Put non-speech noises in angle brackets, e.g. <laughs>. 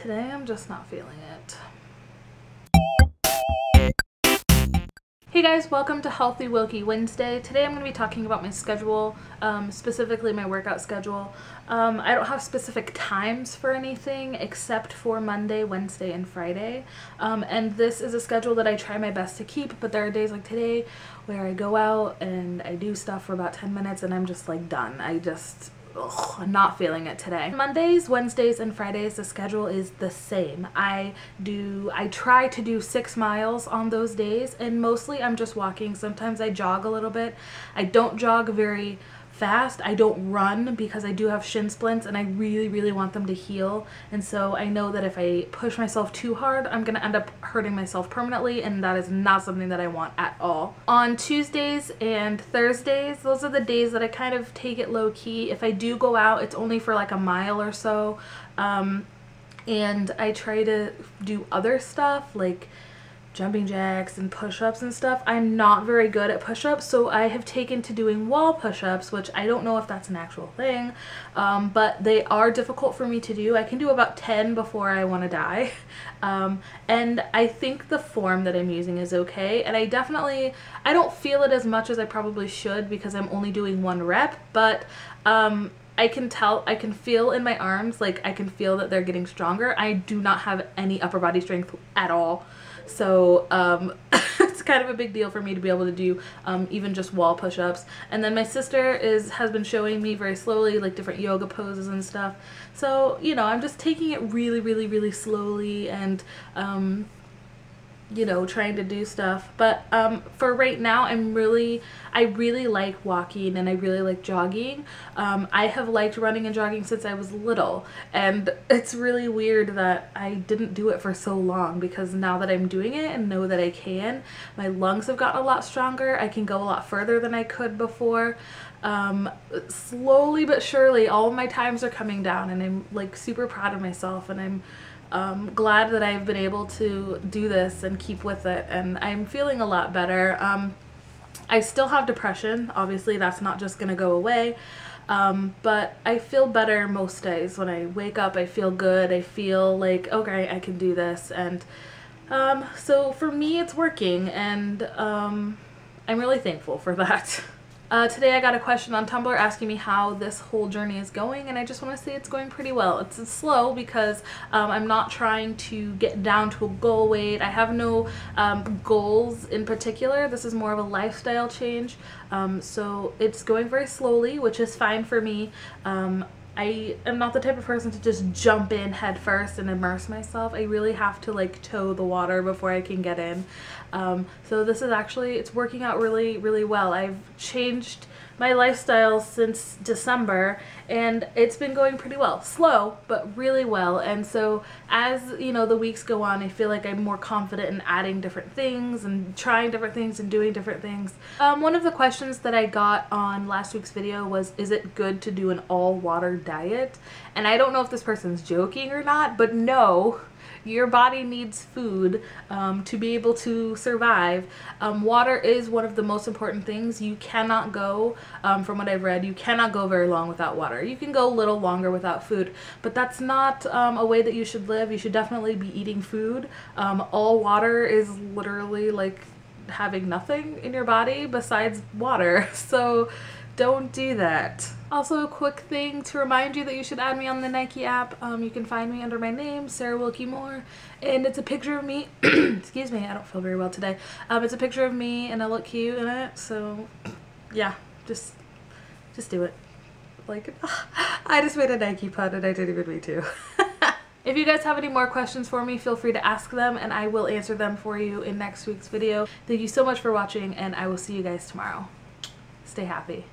today I'm just not feeling it. Hey guys, welcome to Healthy Wilkie Wednesday. Today I'm going to be talking about my schedule, um, specifically my workout schedule. Um, I don't have specific times for anything except for Monday, Wednesday, and Friday. Um, and this is a schedule that I try my best to keep, but there are days like today where I go out and I do stuff for about 10 minutes and I'm just like done. I just ugh, I'm not feeling it today. Mondays, Wednesdays, and Fridays, the schedule is the same. I do, I try to do six miles on those days, and mostly I'm just walking. Sometimes I jog a little bit. I don't jog very fast. I don't run because I do have shin splints and I really, really want them to heal. And so I know that if I push myself too hard, I'm going to end up hurting myself permanently and that is not something that I want at all. On Tuesdays and Thursdays, those are the days that I kind of take it low key. If I do go out, it's only for like a mile or so. Um, and I try to do other stuff like jumping jacks and push-ups and stuff. I'm not very good at push-ups, so I have taken to doing wall push-ups, which I don't know if that's an actual thing, um, but they are difficult for me to do. I can do about 10 before I want to die, <laughs> um, and I think the form that I'm using is okay, and I definitely, I don't feel it as much as I probably should because I'm only doing one rep, but um, I can tell, I can feel in my arms, like I can feel that they're getting stronger. I do not have any upper body strength at all. So um, <laughs> it's kind of a big deal for me to be able to do um, even just wall push-ups. And then my sister is has been showing me very slowly like different yoga poses and stuff. So, you know, I'm just taking it really, really, really slowly and um, you know, trying to do stuff. But um, for right now, I'm really, I really like walking and I really like jogging. Um, I have liked running and jogging since I was little. And <laughs> it's really weird that I didn't do it for so long because now that I'm doing it and know that I can, my lungs have gotten a lot stronger. I can go a lot further than I could before. Um, slowly but surely, all my times are coming down and I'm like super proud of myself and I'm um, glad that I've been able to do this and keep with it and I'm feeling a lot better. Um, I still have depression, obviously that's not just gonna go away, um, but I feel better most days. When I wake up I feel good, I feel like okay I can do this and um, so for me it's working and um, I'm really thankful for <laughs> that. Uh, today I got a question on Tumblr asking me how this whole journey is going and I just want to say it's going pretty well. It's, slow because um, I'm not trying to get down to a goal weight. I have no um, goals in particular. This is more of a lifestyle change. Um, so it's going very slowly, which is fine for me. I am not the type of person to just jump in head first and immerse myself. I really have to like toe the water before I can get in. Um, so this is actually, it's working out really, really well. I've changed my lifestyle since December and it's been going pretty well. Slow, but really well. And so as, you know, the weeks go on, I feel like I'm more confident in adding different things and trying different things and doing different things. Um, one of the questions that I got on last week's video was, is it good to do an all water diet? And I don't know if this person's joking or not, but no, your body needs food um, to be able to survive. Um, water is one of the most important things. You cannot go, um, from what I've read, you cannot go very long without water. You can go a little longer without food, but that's not um, a way that you should live. You should definitely be eating food. Um, all water is literally like having nothing in your body besides water. <laughs> So don't do that. Also, a quick thing to remind you that you should add me on the Nike app. Um, you can find me under my name, Sarah Wilkie Moore, and it's a picture of me. <clears throat> Excuse me, I don't feel very well today. Um, it's a picture of me, and I look cute in it. So, <clears throat> yeah, just, just do it. Like, <laughs> I just made a Nike pun, and I didn't even mean to. <laughs> If you guys have any more questions for me, feel free to ask them and I will answer them for you in next week's video. Thank you so much for watching and I will see you guys tomorrow. Stay happy.